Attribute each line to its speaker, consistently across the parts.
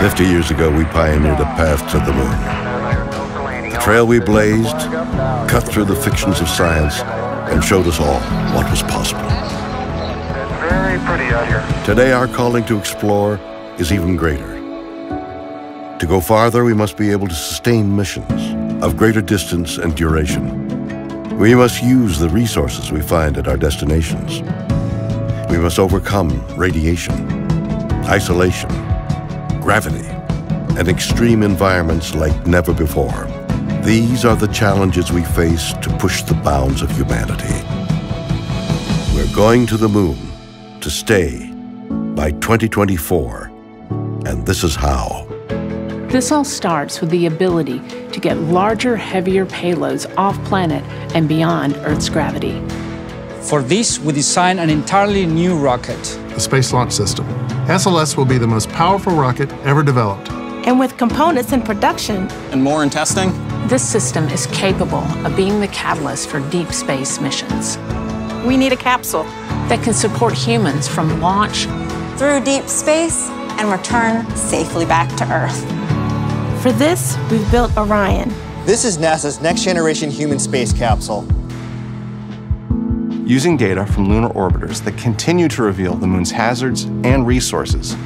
Speaker 1: 50 years ago, we pioneered a path to the moon. The trail we blazed cut through the fictions of science and showed us all what was possible.
Speaker 2: Very pretty out here.
Speaker 1: Today, our calling to explore is even greater. To go farther, we must be able to sustain missions of greater distance and duration. We must use the resources we find at our destinations. We must overcome radiation, isolation, gravity, and extreme environments like never before. These are the challenges we face to push the bounds of humanity. We're going to the moon to stay by 2024, and this is how.
Speaker 3: This all starts with the ability to get larger, heavier payloads off planet and beyond Earth's gravity.
Speaker 4: For this, we designed an entirely new rocket.
Speaker 5: The Space Launch System. SLS will be the most powerful rocket ever developed.
Speaker 6: And with components in production
Speaker 7: and more in testing,
Speaker 3: this system is capable of being the catalyst for deep space missions.
Speaker 6: We need a capsule
Speaker 3: that can support humans from launch
Speaker 8: through deep space and return safely back to Earth.
Speaker 6: For this, we've built Orion.
Speaker 9: This is NASA's next generation human space capsule.
Speaker 10: Using data from lunar orbiters that continue to reveal the moon's hazards and resources,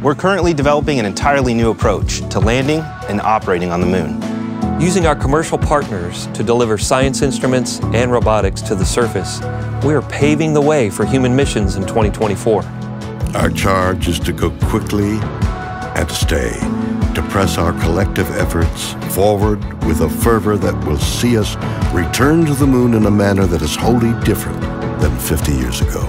Speaker 9: we're currently developing an entirely new approach to landing and operating on the moon.
Speaker 11: Using our commercial partners to deliver science instruments and robotics to the surface, we are paving the way for human missions in 2024.
Speaker 1: Our charge is to go quickly and to stay to press our collective efforts forward with a fervor that will see us return to the moon in a manner that is wholly different than 50 years ago.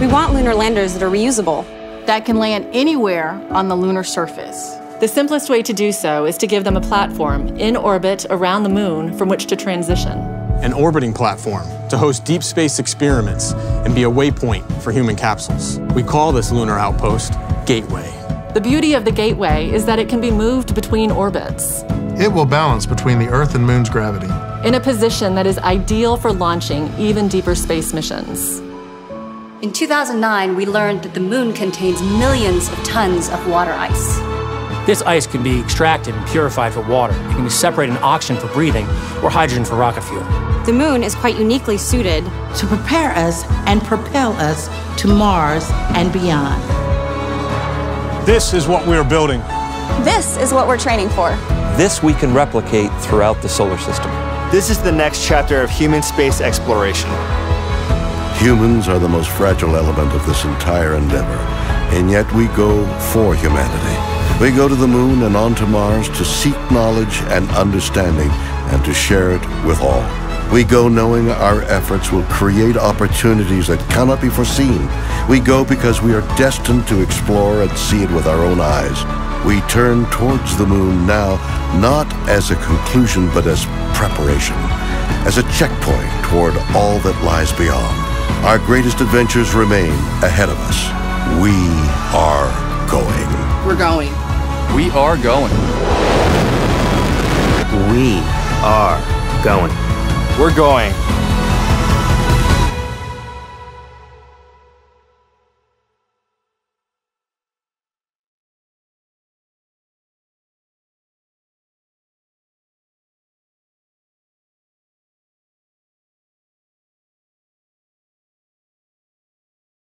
Speaker 8: We want lunar landers that are reusable.
Speaker 12: That can land anywhere on the lunar surface.
Speaker 13: The simplest way to do so is to give them a platform in orbit around the moon from which to transition.
Speaker 14: An orbiting platform to host deep space experiments and be a waypoint for human capsules. We call this lunar outpost Gateway.
Speaker 13: The beauty of the Gateway is that it can be moved between orbits.
Speaker 5: It will balance between the Earth and Moon's gravity.
Speaker 13: In a position that is ideal for launching even deeper space missions.
Speaker 15: In 2009, we learned that the moon contains millions of tons of water ice.
Speaker 16: This ice can be extracted and purified for water. It can be separated in oxygen for breathing or hydrogen for rocket fuel.
Speaker 8: The moon is quite uniquely suited
Speaker 17: to prepare us and propel us to Mars and beyond.
Speaker 14: This is what we are building.
Speaker 8: This is what we're training for.
Speaker 11: This we can replicate throughout the solar system.
Speaker 9: This is the next chapter of human space exploration.
Speaker 1: Humans are the most fragile element of this entire endeavor, and yet we go for humanity. We go to the moon and on to Mars to seek knowledge and understanding and to share it with all. We go knowing our efforts will create opportunities that cannot be foreseen. We go because we are destined to explore and see it with our own eyes. We turn towards the moon now, not as a conclusion, but as preparation, as a checkpoint toward all that lies beyond. Our greatest adventures remain ahead of us. We are going.
Speaker 12: We're going.
Speaker 7: We are going.
Speaker 9: We are going. We're going.